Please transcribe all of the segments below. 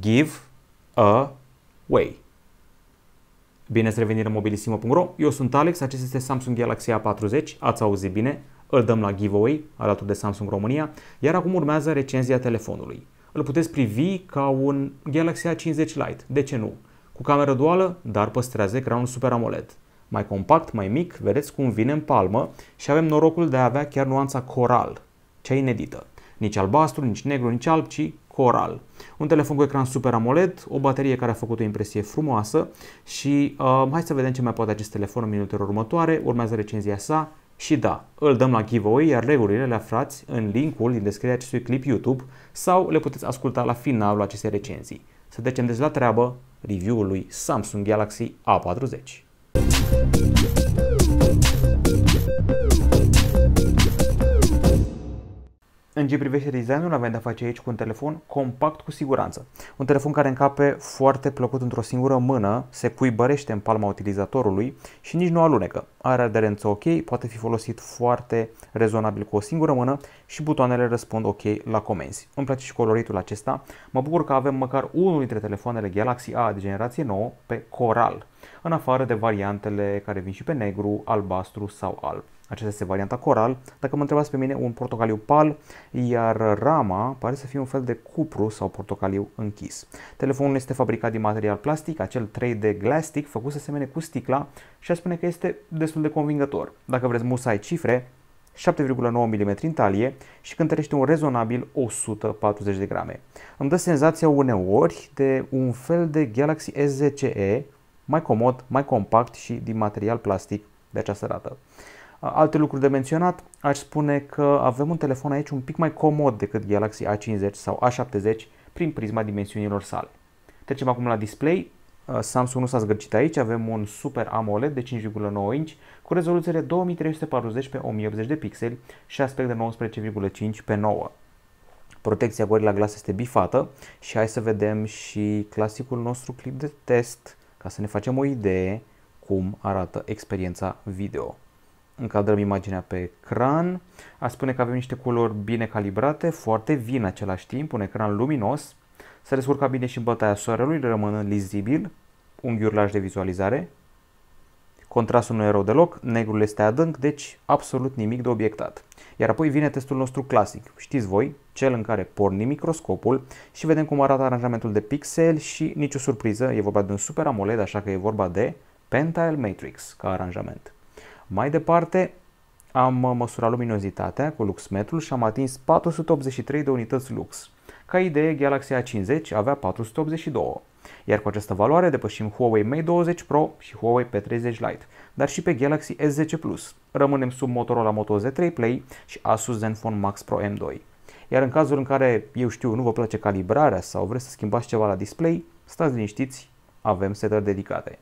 give a way. Bine ați revenit la mobilisimo.ro, eu sunt Alex, acesta este Samsung Galaxy A40, ați auzit bine, îl dăm la giveaway alături de Samsung România, iar acum urmează recenzia telefonului. Îl puteți privi ca un Galaxy A50 Lite, de ce nu? Cu cameră duală, dar păstrează ecranul Super AMOLED. Mai compact, mai mic, vedeți cum vine în palmă și avem norocul de a avea chiar nuanța coral, cea inedită. Nici albastru, nici negru, nici alb, ci coral. Un telefon cu ecran Super AMOLED, o baterie care a făcut o impresie frumoasă și uh, hai să vedem ce mai poate acest telefon în minutele următoare. Urmează recenzia sa și da, îl dăm la giveaway, iar regulile le aflați în linkul din descrierea acestui clip YouTube sau le puteți asculta la finalul acestei recenzii. Să trecem deci la treabă review-ul lui Samsung Galaxy A40. În ce privește designul, avem de-a face aici cu un telefon compact cu siguranță. Un telefon care încape foarte plăcut într-o singură mână, se cuibărește în palma utilizatorului și nici nu alunecă. Are aderență ok, poate fi folosit foarte rezonabil cu o singură mână și butoanele răspund ok la comenzi. Îmi place și coloritul acesta. Mă bucur că avem măcar unul dintre telefoanele Galaxy A de generație nouă pe coral, în afară de variantele care vin și pe negru, albastru sau alb. Aceasta este varianta coral. Dacă mă întrebați pe mine, un portocaliu pal, iar rama pare să fie un fel de cupru sau portocaliu închis. Telefonul este fabricat din material plastic, acel 3D Glastic, făcut să semene cu sticla și aș spune că este destul de convingător. Dacă vreți musai cifre, 7,9 mm în talie și cântărește un rezonabil 140 de grame. Îmi dă senzația uneori de un fel de Galaxy S10e, mai comod, mai compact și din material plastic de această dată. Alte lucruri de menționat, aș spune că avem un telefon aici un pic mai comod decât Galaxy A50 sau A70 prin prisma dimensiunilor sale. Trecem acum la display. Samsung nu s-a zgârcit aici, avem un Super AMOLED de 5,9 inch cu rezoluție de 2340 pe 1080 de pixeli și aspect de 19,5 pe 9. Protecția Gorilla Glass este bifată și hai să vedem și clasicul nostru clip de test ca să ne facem o idee cum arată experiența video încadrăm imaginea pe ecran, a spune că avem niște culori bine calibrate, foarte vii în același timp, un ecran luminos, se descurcă bine și în bătaia soarelui, rămânând lizibil, un ghiurlaj de vizualizare, contrastul nu e rău deloc, negrul este adânc, deci absolut nimic de obiectat. Iar apoi vine testul nostru clasic, știți voi, cel în care pornim microscopul și vedem cum arată aranjamentul de pixel și nicio surpriză, e vorba de un Super AMOLED, așa că e vorba de Pentile Matrix ca aranjament. Mai departe, am măsurat luminozitatea cu luxmetrul și am atins 483 de unități lux. Ca idee, Galaxy A50 avea 482, iar cu această valoare depășim Huawei Mate 20 Pro și Huawei P30 Lite, dar și pe Galaxy S10 Plus. Rămânem sub Motorola Moto Z3 Play și Asus Zenfone Max Pro M2. Iar în cazul în care, eu știu, nu vă place calibrarea sau vreți să schimbați ceva la display, stați liniștiți, avem setări dedicate.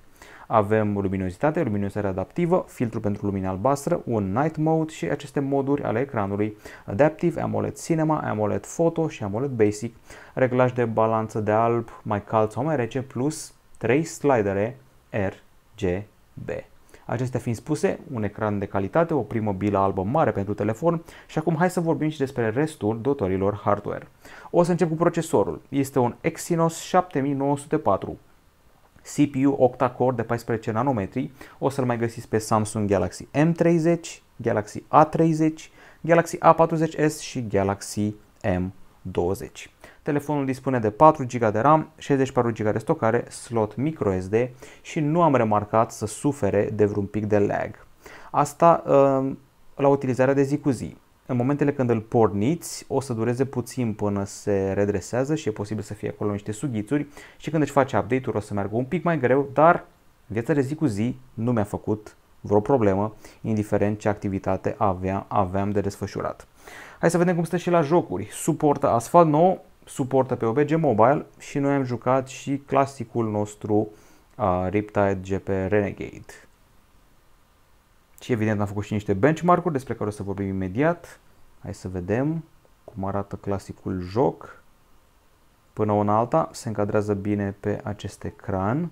Avem luminozitate, luminozare adaptivă, filtru pentru lumină albastră, un night mode și aceste moduri ale ecranului Adaptive, AMOLED Cinema, AMOLED Photo și AMOLED Basic, reglaj de balanță de alb mai cald sau mai rece, plus 3 slidere RGB. Acestea fiind spuse, un ecran de calitate, o primă bilă albă mare pentru telefon și acum hai să vorbim și despre restul dotorilor hardware. O să încep cu procesorul. Este un Exynos 7904 CPU octa-core de 14 nanometri, o să-l mai găsiți pe Samsung Galaxy M30, Galaxy A30, Galaxy A40s și Galaxy M20. Telefonul dispune de 4 GB de RAM, 64 GB de stocare, slot microSD și nu am remarcat să sufere de vreun pic de lag. Asta uh, la utilizarea de zi cu zi. În momentele când îl porniți, o să dureze puțin până se redresează și e posibil să fie acolo niște sughițuri și când își face update-uri o să meargă un pic mai greu, dar viața de zi cu zi nu mi-a făcut vreo problemă, indiferent ce activitate aveam, aveam de desfășurat. Hai să vedem cum stă și la jocuri. Suportă Asphalt 9, suportă pe OBG Mobile și noi am jucat și clasicul nostru uh, Riptide GP Renegade. Și evident am făcut și niște benchmark-uri despre care o să vorbim imediat. Hai să vedem cum arată clasicul joc. Până una alta se încadrează bine pe acest ecran.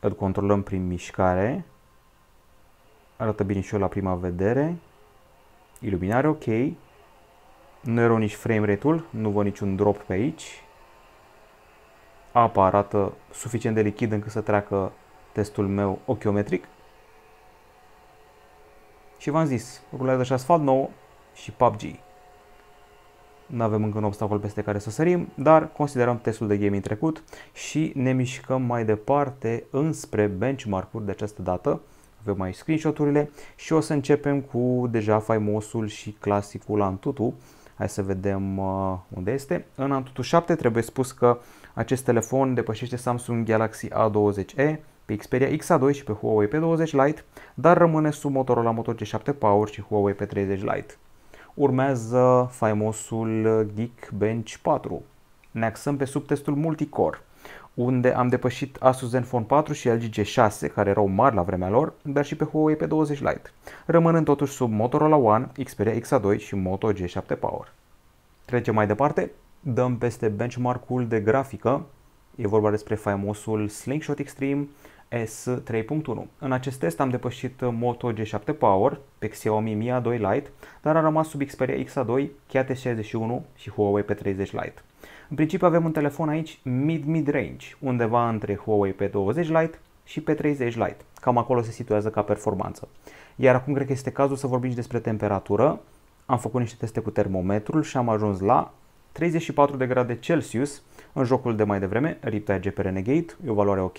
Îl controlăm prin mișcare. Arată bine și eu la prima vedere. Iluminare ok. Nu e nici frame rate-ul, nu văd niciun drop pe aici. apa arată suficient de lichid încât să treacă testul meu ochiometric. Și v-am zis, rulează și asfalt nou și PUBG. Nu avem încă un obstacol peste care să sărim, dar considerăm testul de gaming trecut și ne mișcăm mai departe înspre benchmark-uri de această dată. Avem mai screenshot-urile și o să începem cu deja faimosul și clasicul Antutu. Hai să vedem uh, unde este. În Antutu 7 trebuie spus că acest telefon depășește Samsung Galaxy A20e, pe Xperia XA2 și pe Huawei P20 Lite, dar rămâne sub Motorola Moto G7 Power și Huawei P30 Lite. Urmează faimosul Geekbench 4. Ne axăm pe subtestul multicore, unde am depășit Asus Zenfone 4 și LG G6, care erau mari la vremea lor, dar și pe Huawei P20 Lite, rămânând totuși sub Motorola One, Xperia XA2 și Moto G7 Power. Trecem mai departe, dăm peste benchmark-ul de grafică, e vorba despre faimosul Slingshot Extreme S3.1. În acest test am depășit Moto G7 Power pe Xiaomi Mi A2 Lite, dar am rămas sub Xperia XA2, Kiate 61 și Huawei P30 Lite. În principiu avem un telefon aici mid-mid range, undeva între Huawei P20 Lite și P30 Lite. Cam acolo se situează ca performanță. Iar acum cred că este cazul să vorbim și despre temperatură. Am făcut niște teste cu termometrul și am ajuns la 34 de grade Celsius în jocul de mai devreme, Riptide GP Renegade, e o valoare ok,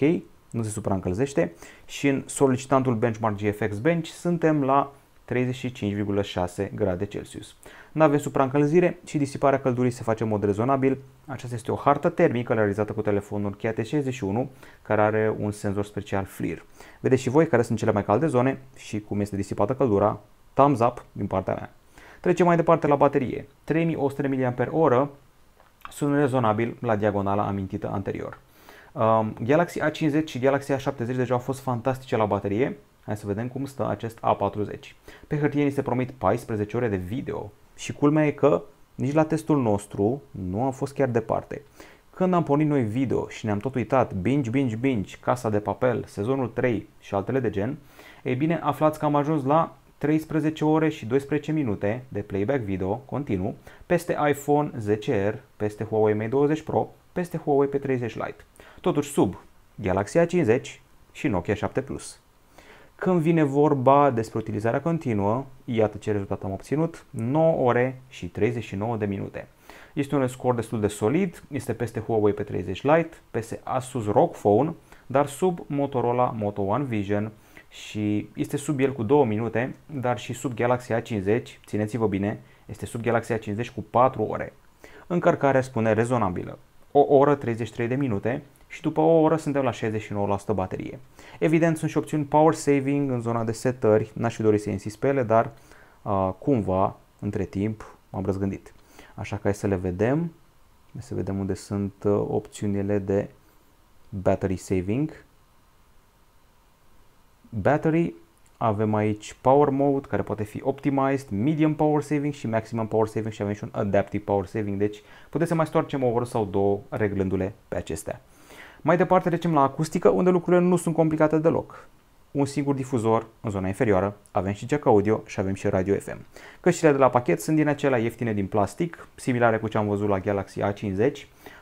nu se supraîncălzește și în solicitantul benchmark GFX Bench suntem la 35,6 grade Celsius. Nu avem supraîncălzire și disiparea căldurii se face în mod rezonabil. Aceasta este o hartă termică realizată cu telefonul Kia T61 care are un senzor special FLIR. Vedeți și voi care sunt cele mai calde zone și cum este disipată căldura. Thumbs up din partea mea. Trecem mai departe la baterie. 3100 mAh sunt rezonabil la diagonala amintită anterior. Um, Galaxy A50 și Galaxy A70 deja au fost fantastice la baterie. Hai să vedem cum stă acest A40. Pe hârtie ni se promit 14 ore de video și culmea e că nici la testul nostru nu am fost chiar departe. Când am pornit noi video și ne-am tot uitat Binge, Binge, Binge, Casa de Papel, sezonul 3 și altele de gen, ei bine, aflați că am ajuns la 13 ore și 12 minute de playback video continuu peste iPhone 10R, peste Huawei Mate 20 Pro, peste Huawei P30 Lite. Totuși sub Galaxy A50 și Nokia 7 Plus. Când vine vorba despre utilizarea continuă, iată ce rezultat am obținut, 9 ore și 39 de minute. Este un scor destul de solid, este peste Huawei P30 Lite, peste Asus ROG Phone, dar sub Motorola Moto One Vision și este sub el cu 2 minute, dar și sub Galaxy A50, țineți-vă bine, este sub Galaxy A50 cu 4 ore. Încărcarea spune rezonabilă, o oră 33 de minute și după o oră suntem la 69% baterie. Evident sunt și opțiuni power saving în zona de setări, n-aș fi dorit să insist pe ele, dar uh, cumva, între timp, m-am răzgândit. Așa că hai să le vedem, să vedem unde sunt uh, opțiunile de battery saving. Battery, avem aici Power Mode, care poate fi Optimized, Medium Power Saving și Maximum Power Saving și avem și un Adaptive Power Saving, deci puteți să mai stoarcem o oră sau două reglându-le pe acestea. Mai departe trecem la acustică, unde lucrurile nu sunt complicate deloc. Un singur difuzor în zona inferioară, avem și jack audio și avem și radio FM. Căștile de la pachet sunt din acelea ieftine din plastic, similare cu ce am văzut la Galaxy A50.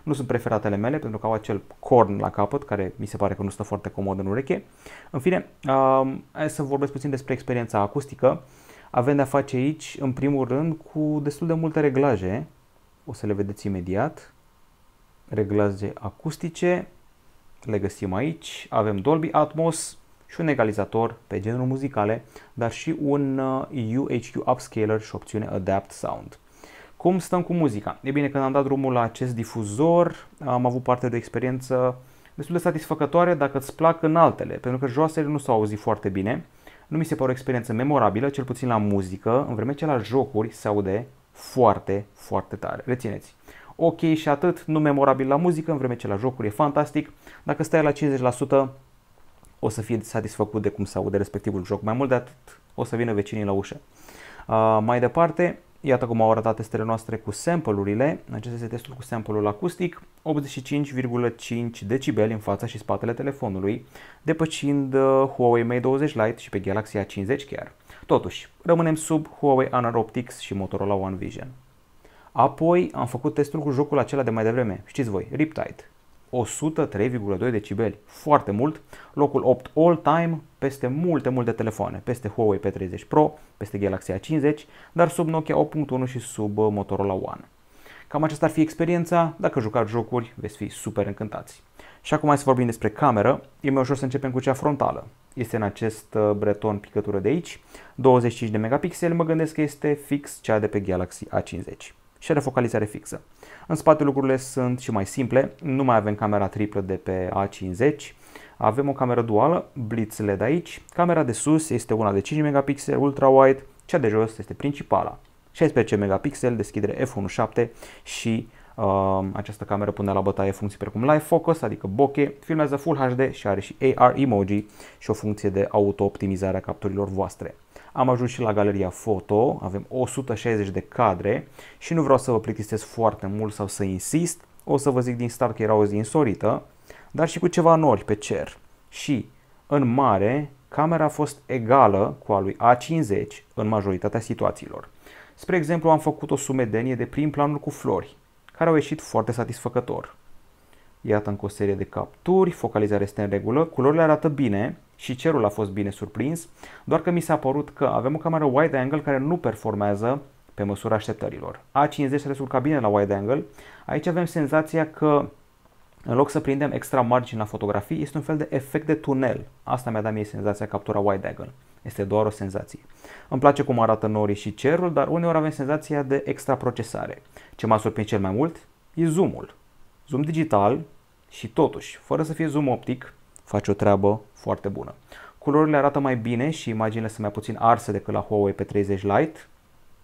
Nu sunt preferatele mele pentru că au acel corn la capăt, care mi se pare că nu stă foarte comod în ureche. În fine, uh, hai să vorbesc puțin despre experiența acustică. Avem de-a face aici, în primul rând, cu destul de multe reglaje. O să le vedeți imediat. Reglaje acustice, le găsim aici. Avem Dolby Atmos și un egalizator pe genuri muzicale, dar și un UHQ uh, Upscaler și opțiune Adapt Sound. Cum stăm cu muzica? E bine, când am dat drumul la acest difuzor, am avut parte de o experiență destul de satisfăcătoare dacă îți plac în altele, pentru că joasele nu s-au auzit foarte bine. Nu mi se pare o experiență memorabilă, cel puțin la muzică, în vreme ce la jocuri se aude foarte, foarte tare. Rețineți! Ok și atât, nu memorabil la muzică, în vreme ce la jocuri e fantastic. Dacă stai la 50%, o să fii satisfăcut de cum se aude respectivul joc. Mai mult de atât, o să vină vecinii la ușă. Uh, mai departe, iată cum au arătat testele noastre cu sample-urile. Acesta este testul cu sample-ul acustic, 85,5 decibeli în fața și spatele telefonului, depășind uh, Huawei Mate 20 Lite și pe Galaxy A50 chiar. Totuși, rămânem sub Huawei Honor Optics și Motorola One Vision. Apoi am făcut testul cu jocul acela de mai devreme, știți voi, Riptide. 103,2 decibeli, foarte mult, locul 8 all-time peste multe, multe telefoane, peste Huawei P30 Pro, peste Galaxy A50, dar sub Nokia 8.1 și sub uh, Motorola One. Cam aceasta ar fi experiența, dacă jucați jocuri veți fi super încântați. Și acum hai să vorbim despre cameră, e mai ușor să începem cu cea frontală. Este în acest uh, breton picătură de aici, 25 de megapixeli, mă gândesc că este fix cea de pe Galaxy A50 și are focalizare fixă. În spate lucrurile sunt și mai simple, nu mai avem camera triplă de pe A50, avem o cameră duală, Blitz LED aici, camera de sus este una de 5 megapixeli ultra-wide, cea de jos este principala, 16 megapixel, deschidere f1.7 și uh, această cameră pune la bătaie funcții precum Live Focus, adică bokeh, filmează Full HD și are și AR emoji și o funcție de auto-optimizare a capturilor voastre. Am ajuns și la galeria foto, avem 160 de cadre și nu vreau să vă plictisesc foarte mult sau să insist, o să vă zic din start că era o zi însorită, dar și cu ceva nori pe cer. Și, în mare, camera a fost egală cu a lui A50 în majoritatea situațiilor. Spre exemplu, am făcut o sumedenie de prim planuri cu flori, care au ieșit foarte satisfăcător. Iată încă o serie de capturi, focalizarea este în regulă, culorile arată bine și cerul a fost bine surprins, doar că mi s-a părut că avem o cameră wide angle care nu performează pe măsura așteptărilor. A50 rezultă bine la wide angle, aici avem senzația că în loc să prindem extra margini la fotografii, este un fel de efect de tunel. Asta mi-a dat mie senzația captura wide angle. Este doar o senzație. Îmi place cum arată norii și cerul, dar uneori avem senzația de extra procesare. Ce m-a surprins cel mai mult e zoomul. Zoom digital și totuși, fără să fie zoom optic, face o treabă foarte bună. Culorile arată mai bine și imaginile sunt mai puțin arse decât la Huawei P30 Lite.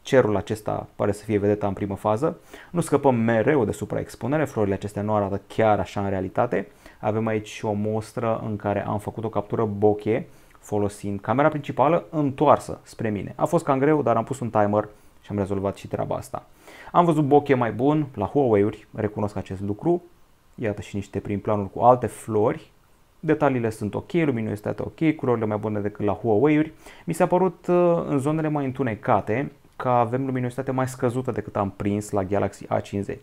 Cerul acesta pare să fie vedeta în primă fază. Nu scăpăm mereu de supraexpunere, florile acestea nu arată chiar așa în realitate. Avem aici o mostră în care am făcut o captură bokeh folosind camera principală întoarsă spre mine. A fost cam greu, dar am pus un timer și am rezolvat și treaba asta. Am văzut bokeh mai bun la Huawei-uri, recunosc acest lucru. Iată și niște prin planuri cu alte flori. Detaliile sunt ok, luminositatea ok, culorile mai bune decât la Huawei-uri. Mi s-a părut uh, în zonele mai întunecate că avem luminositate mai scăzută decât am prins la Galaxy A50.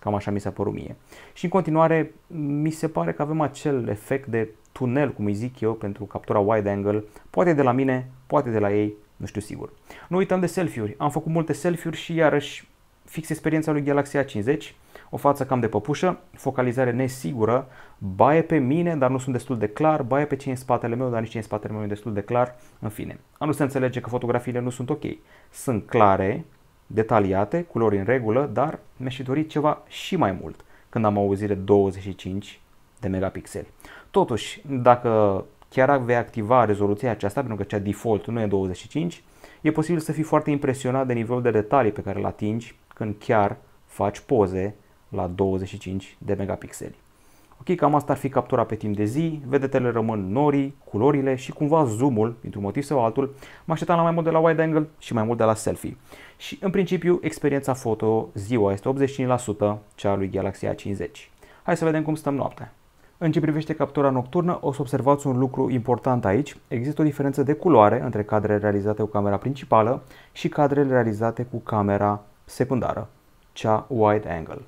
Cam așa mi s-a părut mie. Și în continuare mi se pare că avem acel efect de tunel, cum îi zic eu, pentru captura wide angle, poate de la mine, poate de la ei, nu știu sigur. Nu uităm de selfie-uri. Am făcut multe selfie-uri și iarăși fix experiența lui Galaxy A50, o față cam de păpușă, focalizare nesigură, baie pe mine, dar nu sunt destul de clar, baie pe cei în spatele meu, dar nici cei în spatele meu e destul de clar, în fine. A nu se înțelege că fotografiile nu sunt ok. Sunt clare, detaliate, culori în regulă, dar mi-aș fi dorit ceva și mai mult când am auzit de 25 de megapixeli. Totuși, dacă chiar vei activa rezoluția aceasta, pentru că cea default nu e 25, e posibil să fii foarte impresionat de nivelul de detalii pe care îl atingi când chiar faci poze la 25 de megapixeli. Ok, cam asta ar fi captura pe timp de zi, vedetele rămân norii, culorile și cumva zoomul, dintr-un motiv sau altul, mă așteptam la mai mult de la wide angle și mai mult de la selfie. Și în principiu, experiența foto ziua este 85% cea a lui Galaxy A50. Hai să vedem cum stăm noaptea. În ce privește captura nocturnă, o să observați un lucru important aici. Există o diferență de culoare între cadrele realizate cu camera principală și cadrele realizate cu camera secundară, cea wide angle.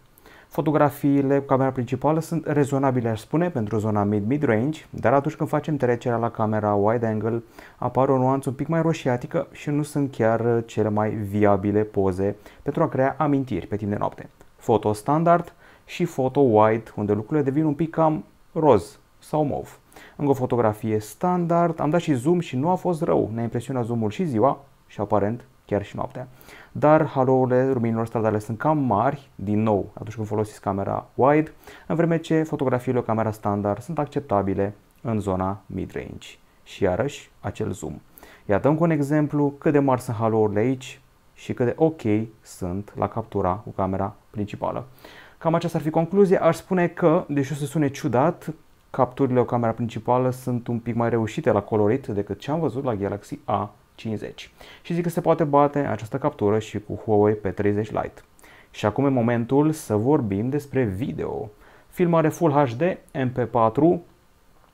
Fotografiile cu camera principală sunt rezonabile, aș spune, pentru zona mid-mid-range, dar atunci când facem trecerea la camera wide angle, apare o nuanță un pic mai roșiatică și nu sunt chiar cele mai viabile poze pentru a crea amintiri pe timp de noapte. Foto standard și foto wide, unde lucrurile devin un pic cam roz sau mov. Încă o fotografie standard, am dat și zoom și nu a fost rău, ne impresiona zoomul și ziua și aparent chiar și noaptea. Dar halourile luminilor stradale sunt cam mari, din nou, atunci când folosiți camera wide, în vreme ce fotografiile o camera standard sunt acceptabile în zona mid-range. Și iarăși, acel zoom. Iată încă un exemplu cât de mari sunt halourile aici și cât de ok sunt la captura cu camera principală. Cam aceasta ar fi concluzia. Aș spune că, deși o să sune ciudat, capturile cu camera principală sunt un pic mai reușite la colorit decât ce am văzut la Galaxy A50. Și zic că se poate bate această captură și cu Huawei P30 Lite. Și acum e momentul să vorbim despre video. Filmare Full HD, MP4,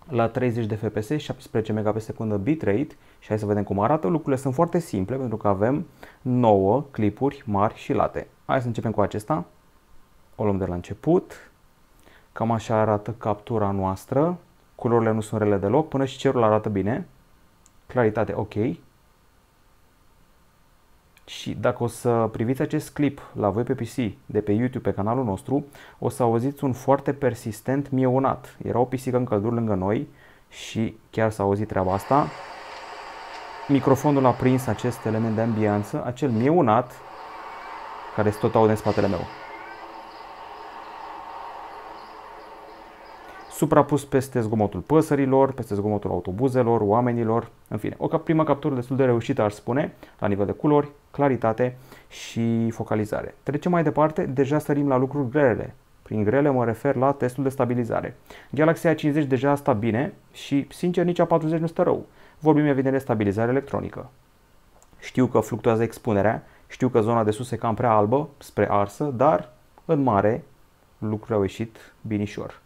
la 30 de fps, 17 Mbps bitrate și hai să vedem cum arată. Lucrurile sunt foarte simple pentru că avem 9 clipuri mari și late. Hai să începem cu acesta o luăm de la început. Cam așa arată captura noastră. Culorile nu sunt rele deloc, până și cerul arată bine. Claritate ok. Și dacă o să priviți acest clip la voi pe PC, de pe YouTube, pe canalul nostru, o să auziți un foarte persistent mieunat. Era o pisică în călduri lângă noi și chiar s-a auzit treaba asta. Microfonul a prins acest element de ambianță, acel mieunat care este tot aude în spatele meu. Suprapus peste zgomotul păsărilor, peste zgomotul autobuzelor, oamenilor, în fine. O primă captură destul de reușită, aș spune, la nivel de culori, claritate și focalizare. Trecem mai departe, deja sărim la lucruri grele. Prin grele mă refer la testul de stabilizare. Galaxy A50 deja stă bine și, sincer, nici A40 nu stă rău. Vorbim evident de stabilizare electronică. Știu că fluctuează expunerea, știu că zona de sus e cam prea albă, spre arsă, dar, în mare, lucrurile au ieșit binișor.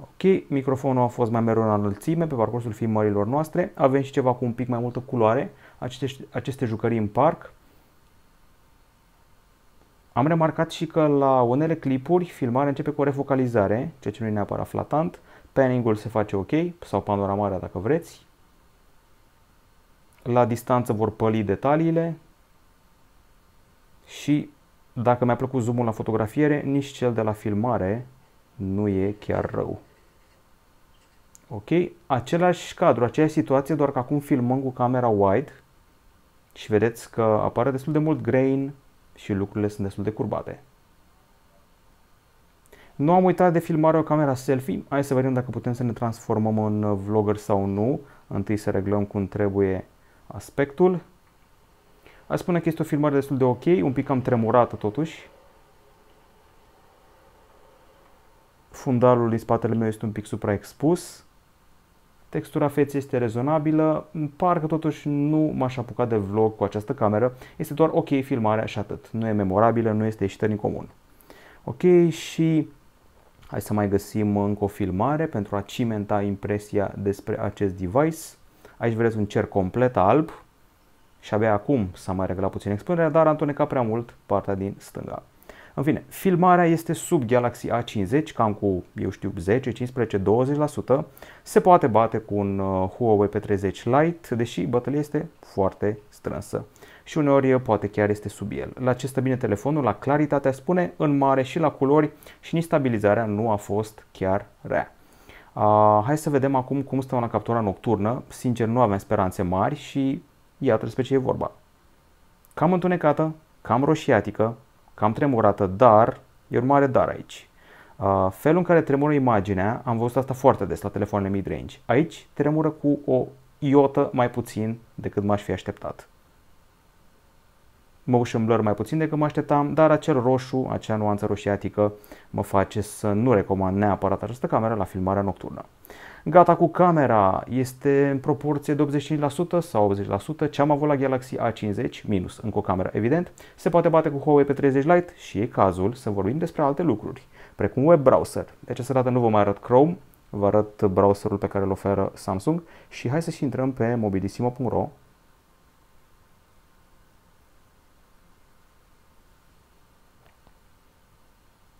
Ok, microfonul a fost mai mereu în înălțime pe parcursul filmărilor noastre. Avem și ceva cu un pic mai multă culoare, aceste, aceste jucării în parc. Am remarcat și că la unele clipuri filmarea începe cu o refocalizare, ceea ce nu e neapărat flatant. Panning-ul se face ok, sau panoramarea dacă vreți. La distanță vor păli detaliile. Și dacă mi-a plăcut zoomul la fotografiere, nici cel de la filmare nu e chiar rău. Ok? Același cadru, aceeași situație, doar că acum filmăm cu camera wide și vedeți că apare destul de mult grain și lucrurile sunt destul de curbate. Nu am uitat de filmare o camera selfie. Hai să vedem dacă putem să ne transformăm în vlogger sau nu. Întâi să reglăm cum trebuie aspectul. Aș spune că este o filmare destul de ok, un pic cam tremurată totuși. Fundalul din spatele meu este un pic supraexpus. Textura feței este rezonabilă, parcă totuși nu m-aș apuca de vlog cu această cameră, este doar ok filmarea și atât, nu e memorabilă, nu este ieșită din comun. Ok și hai să mai găsim încă o filmare pentru a cimenta impresia despre acest device. Aici vedeți un cer complet alb și abia acum s-a mai reglat puțin expunerea, dar a întunecat prea mult partea din stânga. În fine, filmarea este sub Galaxy A50, cam cu, eu știu, 10, 15, 20%. Se poate bate cu un uh, Huawei P30 Lite, deși bătălia este foarte strânsă. Și uneori poate chiar este sub el. La ce stă bine telefonul, la claritatea spune, în mare și la culori și nici stabilizarea nu a fost chiar rea. Uh, hai să vedem acum cum stă una captura nocturnă. Sincer, nu avem speranțe mari și iată despre ce e vorba. Cam întunecată, cam roșiatică, cam tremurată, dar, e un mare dar aici. Uh, felul în care tremură imaginea, am văzut asta foarte des la telefoanele mid-range. Aici tremură cu o iotă mai puțin decât m-aș fi așteptat. Motion blur mai puțin decât mă așteptam, dar acel roșu, acea nuanță roșiatică, mă face să nu recomand neapărat această cameră la filmarea nocturnă. Gata cu camera este în proporție de 85% sau 80%. Ce am avut la Galaxy A50, minus încă o cameră evident, se poate bate cu Huawei P30 Lite și e cazul să vorbim despre alte lucruri, precum web browser. De această dată nu vă mai arăt Chrome, vă arăt browserul pe care îl oferă Samsung și hai să și intrăm pe mobilisimo.ro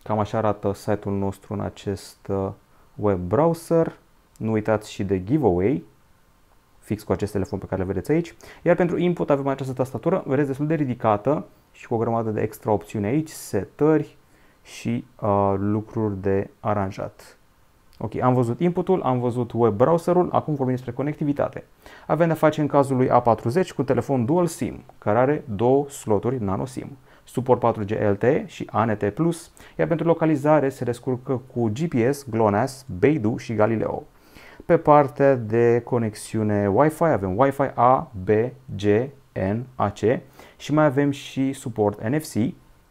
Cam așa arată site-ul nostru în acest uh, web browser. Nu uitați și de giveaway, fix cu acest telefon pe care le vedeți aici. Iar pentru input avem această tastatură, vedeți destul de ridicată și cu o grămadă de extra opțiuni aici, setări și uh, lucruri de aranjat. Ok, am văzut inputul, am văzut web browserul, acum vorbim despre conectivitate. Avem de face în cazul lui A40 cu telefon dual SIM, care are două sloturi nano SIM suport 4G LTE și ANT+, iar pentru localizare se descurcă cu GPS, GLONASS, Beidou și Galileo. Pe partea de conexiune Wi-Fi avem Wi-Fi A, B, G, N, AC și mai avem și suport NFC,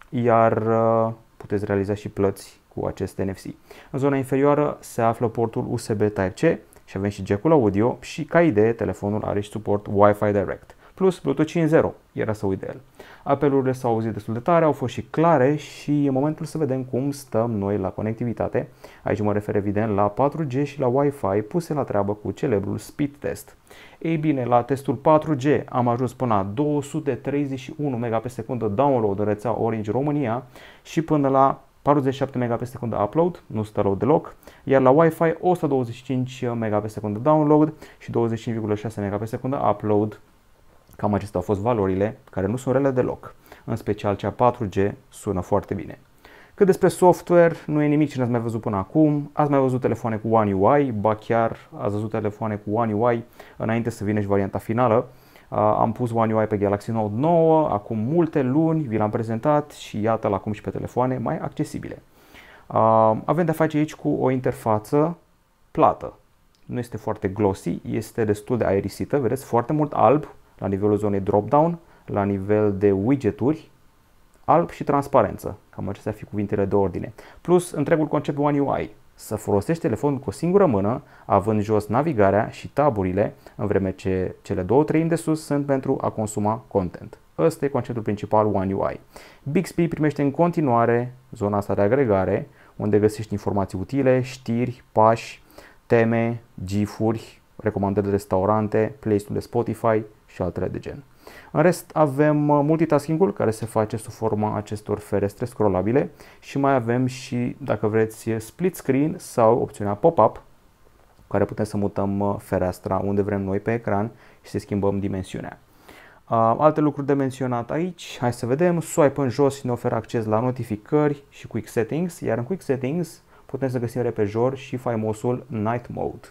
iar uh, puteți realiza și plăți cu acest NFC. În zona inferioară se află portul USB Type-C și avem și jack-ul audio și ca idee telefonul are și suport Wi-Fi Direct plus Bluetooth 5.0, era să uit de el. Apelurile s-au auzit destul de tare, au fost și clare și e momentul să vedem cum stăm noi la conectivitate. Aici mă refer evident la 4G și la Wi-Fi puse la treabă cu celebrul speed test. Ei bine, la testul 4G am ajuns până la 231 Mbps download în rețea Orange România și până la 47 MB pe secundă upload, nu stă load deloc, iar la Wi-Fi 125 MB pe secundă download și 25,6 MB pe secundă upload. Cam acestea au fost valorile, care nu sunt rele deloc. În special cea 4G sună foarte bine. Cât despre software, nu e nimic ce n-ați mai văzut până acum. Ați mai văzut telefoane cu One UI, ba chiar ați văzut telefoane cu One UI înainte să vină și varianta finală. Am pus One UI pe Galaxy Note 9, acum multe luni, vi l-am prezentat și iată-l acum și pe telefoane mai accesibile. Avem de-a face aici cu o interfață plată. Nu este foarte glossy, este destul de aerisită, vedeți, foarte mult alb la nivelul zonei drop-down, la nivel de widgeturi, alb și transparență. Cam acestea ar fi cuvintele de ordine. Plus întregul concept One UI. Să folosești telefonul cu o singură mână, având jos navigarea și taburile, în vreme ce cele două treimi de sus sunt pentru a consuma content. Ăsta e conceptul principal One UI. Bixby primește în continuare zona asta de agregare, unde găsești informații utile, știri, pași, teme, gifuri, recomandări de restaurante, playlist de Spotify și altele de gen. În rest avem uh, multitasking-ul care se face sub forma acestor ferestre scrollabile și mai avem și, dacă vreți, split screen sau opțiunea pop-up care putem să mutăm uh, fereastra unde vrem noi pe ecran și să schimbăm dimensiunea. Uh, alte lucruri de menționat aici, hai să vedem, swipe în jos și ne oferă acces la notificări și Quick Settings, iar în Quick Settings putem să găsim repejor și faimosul Night Mode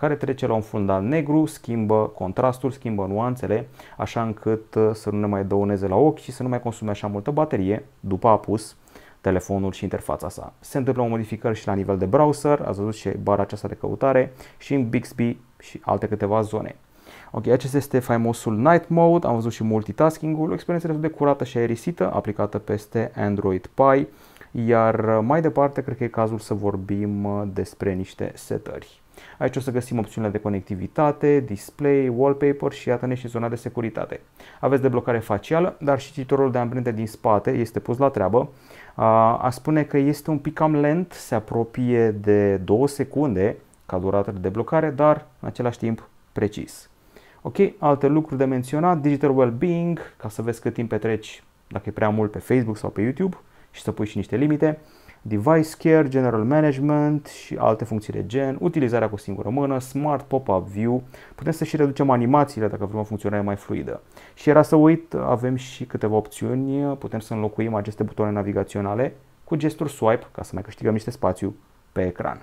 care trece la un fundal negru, schimbă contrastul, schimbă nuanțele, așa încât uh, să nu ne mai dăuneze la ochi și să nu mai consume așa multă baterie după apus telefonul și interfața sa. Se întâmplă o modificări și la nivel de browser, ați văzut și bara aceasta de căutare și în Bixby și alte câteva zone. Ok, acesta este faimosul Night Mode, am văzut și multitasking-ul, o experiență destul de curată și aerisită, aplicată peste Android Pie, iar uh, mai departe cred că e cazul să vorbim uh, despre niște setări. Aici o să găsim opțiunile de conectivitate, display, wallpaper și iată și zona de securitate. Aveți deblocare facială, dar și cititorul de amprente din spate este pus la treabă. A spune că este un pic cam lent, se apropie de 2 secunde ca durată de deblocare, dar în același timp precis. Ok, alte lucruri de menționat, digital well-being, ca să vezi cât timp petreci dacă e prea mult pe Facebook sau pe YouTube și să pui și niște limite device care, general management și alte funcții de gen, utilizarea cu singură mână, smart pop-up view, putem să și reducem animațiile dacă vrem o funcționare mai fluidă. Și era să uit, avem și câteva opțiuni, putem să înlocuim aceste butoane navigaționale cu gesturi swipe ca să mai câștigăm niște spațiu pe ecran.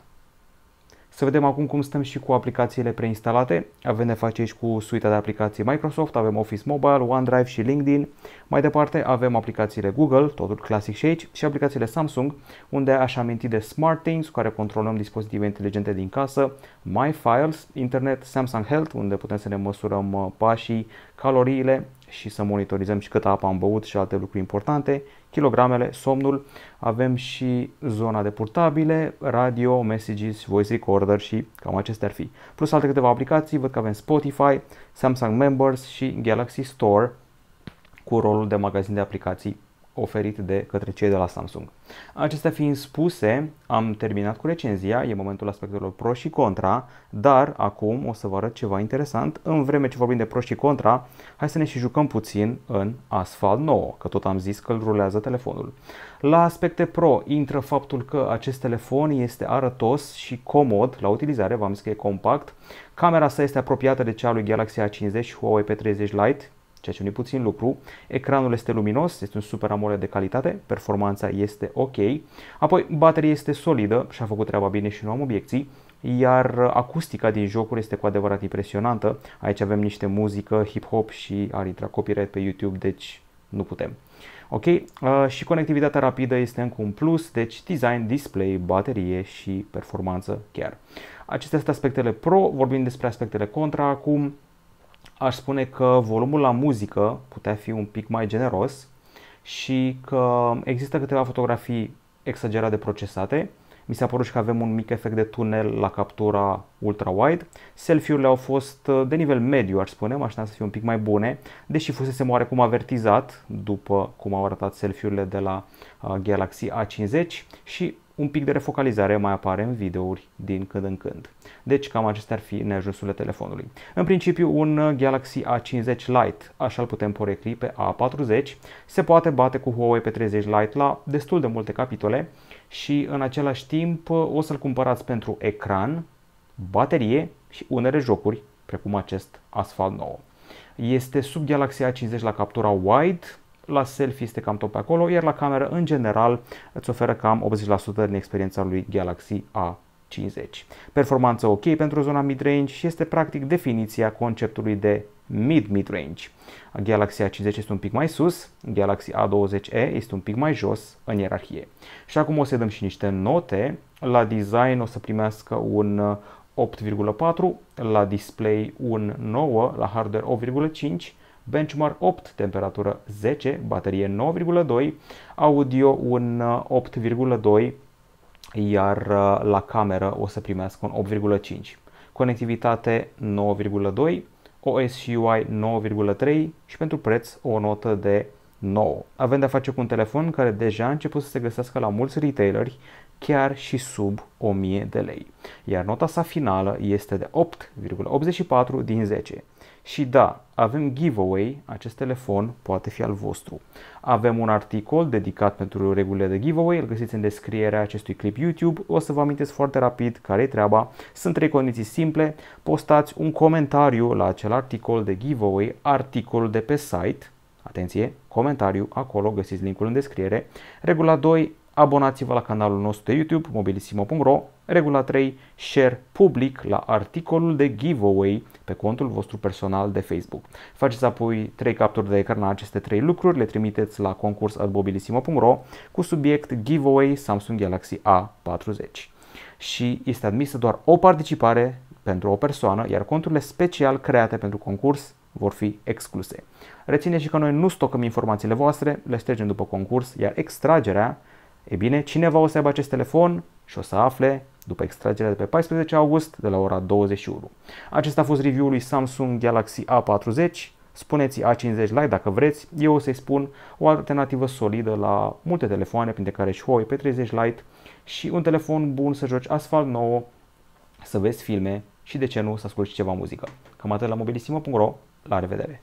Să vedem acum cum stăm și cu aplicațiile preinstalate. Avem de face aici cu suita de aplicații Microsoft, avem Office Mobile, OneDrive și LinkedIn. Mai departe avem aplicațiile Google, totul clasic și aici, și aplicațiile Samsung, unde aș aminti de SmartThings, cu care controlăm dispozitive inteligente din casă, My Files, Internet, Samsung Health, unde putem să ne măsurăm uh, pașii, caloriile și să monitorizăm și câtă apă am băut și alte lucruri importante, kilogramele, somnul, avem și zona de purtabile, radio, messages, voice recorder și cam acestea ar fi. Plus alte câteva aplicații, văd că avem Spotify, Samsung Members și Galaxy Store cu rolul de magazin de aplicații oferit de către cei de la Samsung. Acestea fiind spuse, am terminat cu recenzia, e momentul aspectelor pro și contra, dar acum o să vă arăt ceva interesant. În vreme ce vorbim de pro și contra, hai să ne și jucăm puțin în Asphalt 9, că tot am zis că îl rulează telefonul. La aspecte pro intră faptul că acest telefon este arătos și comod la utilizare, v-am zis că e compact. Camera sa este apropiată de cea lui Galaxy A50 și Huawei P30 Lite, ceea ce nu e puțin lucru. Ecranul este luminos, este un Super AMOLED de calitate, performanța este ok. Apoi, bateria este solidă și a făcut treaba bine și nu am obiecții. Iar acustica din jocuri este cu adevărat impresionantă. Aici avem niște muzică, hip-hop și ar intra copyright pe YouTube, deci nu putem. Ok, uh, și conectivitatea rapidă este încă un plus, deci design, display, baterie și performanță chiar. Acestea sunt aspectele pro, vorbim despre aspectele contra acum aș spune că volumul la muzică putea fi un pic mai generos și că există câteva fotografii exagerat de procesate, Mi s-a părut și că avem un mic efect de tunel la captura ultra-wide. Selfie-urile au fost uh, de nivel mediu, aș spune, aș să fie un pic mai bune, deși fusese oarecum avertizat după cum au arătat selfie-urile de la uh, Galaxy A50 și un pic de refocalizare mai apare în videouri din când în când. Deci cam acestea ar fi neajunsurile telefonului. În principiu un Galaxy A50 Lite, așa îl putem porecli pe A40, se poate bate cu Huawei P30 Lite la destul de multe capitole și în același timp o să-l cumpărați pentru ecran, baterie și unele jocuri, precum acest Asphalt 9. Este sub Galaxy A50 la captura wide, la selfie este cam tot pe acolo, iar la cameră în general îți oferă cam 80% din experiența lui Galaxy A50. Performanță ok pentru zona mid-range și este practic definiția conceptului de mid-mid-range. Galaxy A50 este un pic mai sus, Galaxy A20e este un pic mai jos în ierarhie. Și acum o să dăm și niște note. La design o să primească un 8,4, la display un 9, la hardware 8,5, benchmark 8, temperatură 10, baterie 9,2, audio un 8,2, iar uh, la cameră o să primească un 8,5. Conectivitate 9,2, OS și UI 9,3 și pentru preț o notă de 9. Avem de-a face cu un telefon care deja a început să se găsească la mulți retaileri chiar și sub 1000 de lei. Iar nota sa finală este de 8,84 din 10. Și da, avem giveaway, acest telefon poate fi al vostru. Avem un articol dedicat pentru regulile de giveaway, îl găsiți în descrierea acestui clip YouTube. O să vă amintesc foarte rapid care e treaba. Sunt trei condiții simple. Postați un comentariu la acel articol de giveaway, articolul de pe site, atenție, comentariu, acolo găsiți linkul în descriere. Regula 2, abonați-vă la canalul nostru de YouTube, mobilisimo.ro. Regula 3, share public la articolul de giveaway pe contul vostru personal de Facebook. Faceți apoi 3 capturi de ecran la aceste 3 lucruri, le trimiteți la concurs.mobilisimo.ro cu subiect giveaway Samsung Galaxy A40. Și este admisă doar o participare pentru o persoană, iar conturile special create pentru concurs vor fi excluse. Rețineți și că noi nu stocăm informațiile voastre, le ștergem după concurs, iar extragerea E bine, cineva o să aibă acest telefon și o să afle după extragerea de pe 14 august de la ora 21. Acesta a fost review-ul lui Samsung Galaxy A40. Spuneți A50 Lite dacă vreți, eu o să-i spun o alternativă solidă la multe telefoane, printre care și Huawei P30 Lite și un telefon bun să joci Asphalt 9, să vezi filme și de ce nu să asculti ceva muzică. Cam atât la mobilisimo.ro, la revedere!